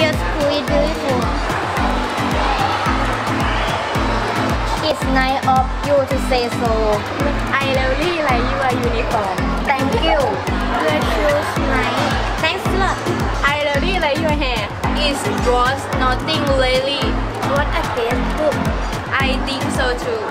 Your school is beautiful. It's nice of you to say so. I really like your uniform. Thank you. Your shoes nice. Thanks a lot. I really like your hair. It was nothing really. What a great book. I think so too.